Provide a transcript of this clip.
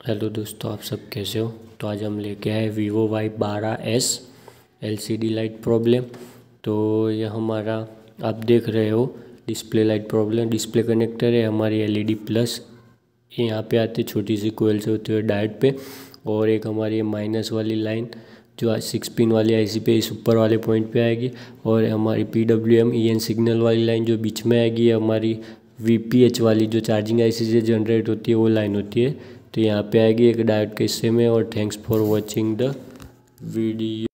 Hello दोस्तों, आप सब कैसे हो? तो आज हम लेके आए वीवो वाई बारह एस एलसीडी लाइट प्रॉब्लम तो ये हमारा, आप देख रहे हो display light problem display connector है, हमारी एलईडी प्लस ये यहाँ पे आती है, छोटी सी कोयल से होती है डायट पे। और एक हमारी माइनस वाली लाइन जो सिक्स पिन वाली आईसी पे इस ऊपर वाले पॉइंट पे आएगी। और हमारी P W M E N signal वाली लाइन जो बीच में आएगी, हमारी वी पी एच वाली जो चार्जिंग आईसी से जनरेट होती है, वो लाइन होती है। तो यहाँ पे आएगी एक डायट के हिस्से में और thanks for watching the video